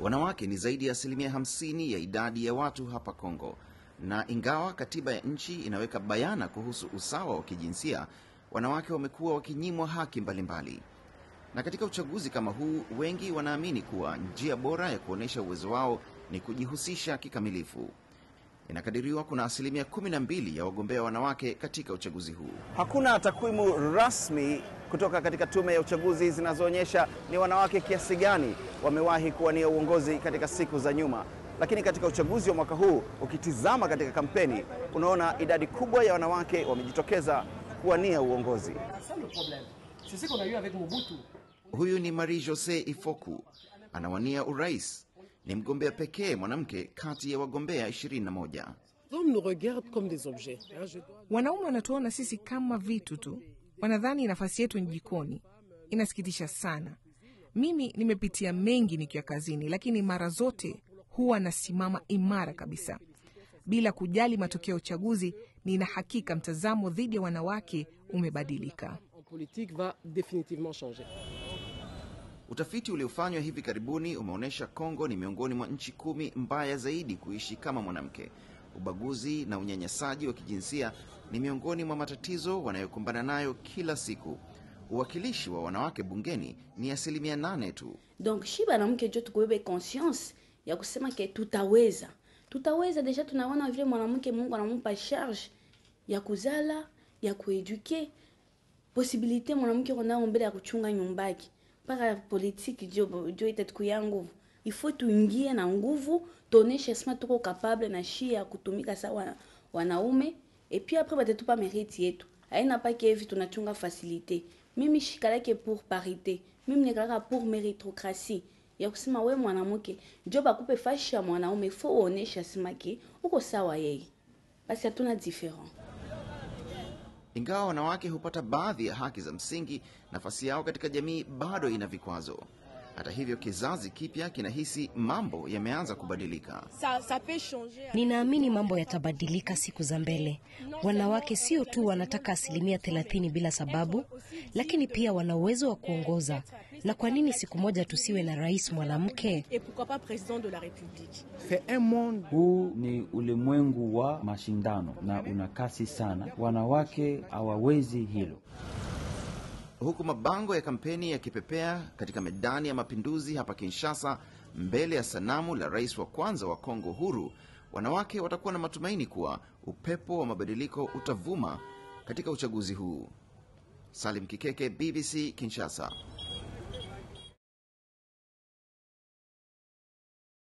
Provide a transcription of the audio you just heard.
Wanawake ni zaidi ya asilimia 50 ya idadi ya watu hapa Kongo, na ingawa katiba ya nchi inaweka bayana kuhusu usawa wa kijinsia, wanawake wamekuwa wakinyimwa haki mbalimbali mbali. Na katika uchaguzi kama huu, wengi wanaamini kuwa njia bora ya kuonyesha uwezo wao ni kujihusisha kikamilifu. Inakadiriwa kuna asilimia 12 ya wagombea wanawake katika uchaguzi huu. Hakuna takwimu rasmi kutoka katika tume ya uchaguzi zinazoonyesha ni wanawake kiasi gani wamewahi kuwania uongozi katika siku za nyuma, lakini katika uchaguzi wa mwaka huu, ukitizama katika kampeni, unaona idadi kubwa ya wanawake wamejitokeza kuwania uongozi. Huyu ni Marie Jose Ifoku, anawania urais. Ni mgombea pekee mwanamke kati ya wagombea 21. Wanaume wanatuona sisi kama vitu tu, wanadhani nafasi yetu ni jikoni. Inasikitisha sana. Mimi nimepitia mengi nikiwa kazini, lakini mara zote huwa nasimama imara kabisa bila kujali matokeo ya uchaguzi. Nina hakika mtazamo dhidi ya wanawake umebadilika. Utafiti uliofanywa hivi karibuni umeonyesha Kongo ni miongoni mwa nchi kumi mbaya zaidi kuishi kama mwanamke. Ubaguzi na unyanyasaji wa kijinsia ni miongoni mwa matatizo wanayokumbana nayo kila siku. Uwakilishi wa wanawake bungeni ni asilimia nane tu. Donc shi banamke jo tukubebe conscience ya kusema ke tutaweza, tutaweza. Deja tunaona vile mwanamke Mungu anamupa charge ya kuzala, ya kueduke, posibilite mwanamke konao mbele ya kuchunga nyumbaki mpaka politiki jo, jo itatukuya nguvu ifo tuingie na nguvu tuoneshe sema tuko capable na shi ya kutumika sawa wanaume. Et puis après batatupa meriti yetu. Aina pake hivi tunachunga facilite mimi shikalake pour parité. Mimi nikalaka pour meritocratie ya kusema we mwanamke njo bakupe fashi ya mwanaume fo uonesha simake uko sawa yeye. Basi hatuna different. Ingawa wanawake hupata baadhi ya haki za msingi, nafasi yao katika jamii bado ina vikwazo. Hata hivyo, kizazi kipya kinahisi mambo yameanza kubadilika. Ninaamini mambo yatabadilika siku za mbele. Wanawake sio tu wanataka asilimia thelathini bila sababu, lakini pia wana uwezo wa kuongoza. Na kwa nini siku moja tusiwe na rais mwanamke? Huu ni ulimwengu wa mashindano na una kasi sana. Wanawake hawawezi hilo. Huku mabango ya kampeni yakipepea katika medani ya mapinduzi hapa Kinshasa, mbele ya sanamu la rais wa kwanza wa Kongo huru, wanawake watakuwa na matumaini kuwa upepo wa mabadiliko utavuma katika uchaguzi huu. Salim Kikeke, BBC Kinshasa.